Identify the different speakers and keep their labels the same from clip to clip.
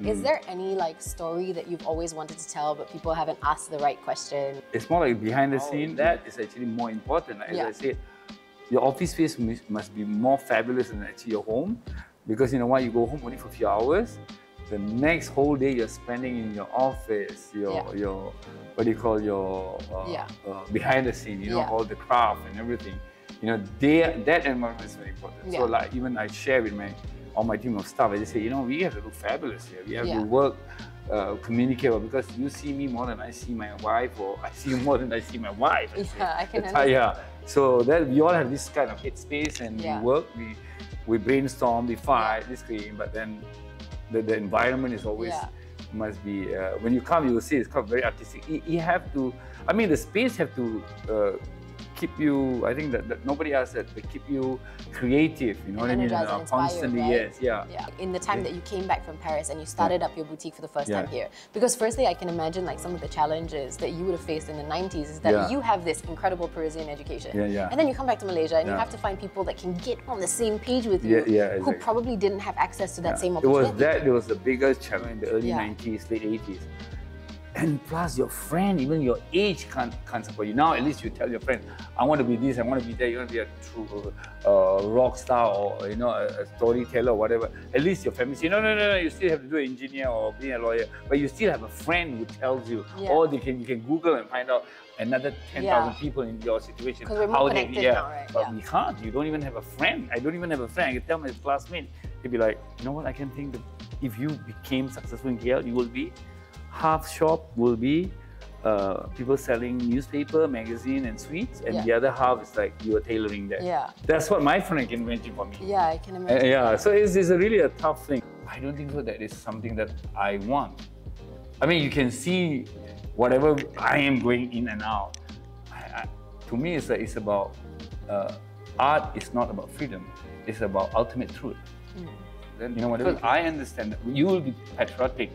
Speaker 1: Is there any like story that you've always wanted to tell but people haven't asked the right question?
Speaker 2: It's more like behind the scene. Oh. That is actually more important. As
Speaker 1: yeah.
Speaker 2: I said, your office space must be more fabulous than actually your home because you know why you go home only for a few hours. The next whole day you're spending in your office, your
Speaker 1: yeah.
Speaker 2: your what do you call your uh,
Speaker 1: yeah.
Speaker 2: uh, behind the scene. You know all the craft and everything. You know, they, that environment is very important. So like even I share with my all my team of staff, I just say, you know, we have to look fabulous here. We have
Speaker 1: Yeah.
Speaker 2: to work, uh, communicate well, because you see me more than I see my wife, or I see you more than I see my wife. actually.
Speaker 1: Yeah, I can
Speaker 2: how- yeah. So that we all have this kind of headspace and
Speaker 1: Yeah.
Speaker 2: we work, we we brainstorm, we fight, this game, but then the, the environment is always
Speaker 1: Yeah.
Speaker 2: must be uh, when you come you will see it's quite very artistic. You, you have to I mean the space have to uh, keep you I think that, that nobody else that they keep you creative, you know what I mean?
Speaker 1: And
Speaker 2: constantly,
Speaker 1: right?
Speaker 2: yes, yeah.
Speaker 1: Yeah. In the time that you came back from Paris and you started up your boutique for the first time here, because firstly, I can imagine like some of the challenges that you would have faced in the 90s is that
Speaker 2: Yeah.
Speaker 1: you have this incredible Parisian education.
Speaker 2: Yeah, yeah.
Speaker 1: And then you come back to Malaysia and you have to find people that can get on the same page with you
Speaker 2: Yeah, yeah,
Speaker 1: who probably didn't have access to that
Speaker 2: Yeah.
Speaker 1: same
Speaker 2: It was
Speaker 1: opportunity.
Speaker 2: that. It was the biggest challenge in the early
Speaker 1: Yeah.
Speaker 2: 90s, late 80s. And plus, your friend, even your age, can't, can't support you. Now, at least you tell your friend, I want to be this, I want to be that, you want to be a true uh, rock star or, you know, a, storyteller or whatever. At least your family say, no, no, no, no, you still have to do an engineer or be a lawyer. But you still have a friend who tells you,
Speaker 1: Yeah.
Speaker 2: or they can, you can Google and find out another 10,000
Speaker 1: Yeah.
Speaker 2: people in your situation.
Speaker 1: 'Cause we're more
Speaker 2: they-
Speaker 1: connected
Speaker 2: yeah.
Speaker 1: now, right?
Speaker 2: But
Speaker 1: Yeah.
Speaker 2: we can't. You don't even have a friend. I don't even have a friend. I can tell my classmate, he'd be like, you know what, I can think that if you became successful in KL, you will be half shop will be uh, people selling newspaper, magazine, and sweets, and
Speaker 1: Yeah.
Speaker 2: the other half is like you are tailoring that.
Speaker 1: Yeah.
Speaker 2: That's what my friend can imagine for me.
Speaker 1: Yeah, I can
Speaker 2: Uh,
Speaker 1: imagine.
Speaker 2: yeah, so it's, it's a really a tough thing. I don't think so that is something that I want. I mean, you can see whatever I am going in and out. I, I, to me, it's, like, it's about uh, art is not about freedom. It's about ultimate truth. Then you know what? Because I understand that you will be patriotic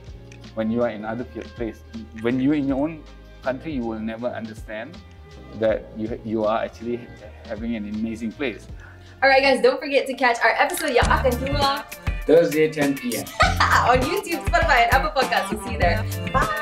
Speaker 2: when you are in other pe- place. When you're in your own country, you will never understand that you you are actually having an amazing place.
Speaker 3: Alright guys, don't forget to catch our episode yang akan keluar
Speaker 2: Thursday, 10 p.m.
Speaker 3: on YouTube, Spotify, and Apple Podcasts. We'll see you there. Bye!